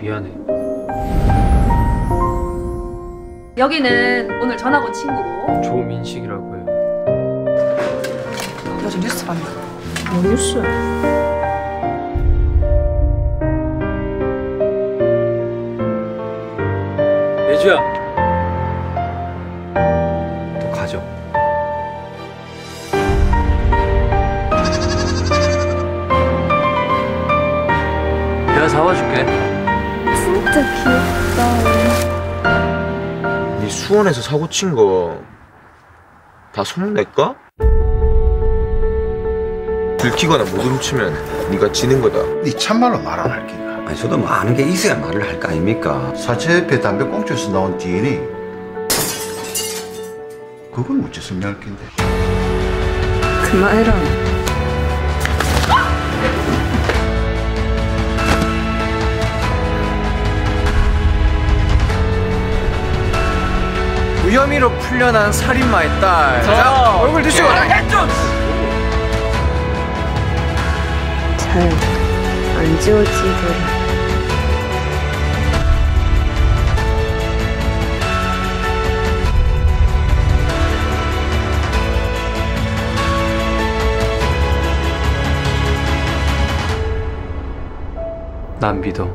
미안해. 여기는 오늘 전학 온 친구고 조민식이라고 해요. 요즘 뉴스 봤나? 뭐 뉴스? 예주야. 너 가져. 내가 사와줄게. 진짜 귀엽다. 네 수원에서 사고 친 거 다 소문낼까? 들키거나 못 훔치면 네가 지는 거다. 네 참말로 말 안할 기가. 아니, 저도 뭐 아는 게 있어야 말을 할 거 아닙니까? 사채옆에 담배 꽁초에서 나온 DNA 그건 어째 승리할 낀데 그만해라. 무혐의로 풀려난 살인마의 딸. 자, 얼굴 드시고. 잘안 지워지더라. 난 믿어.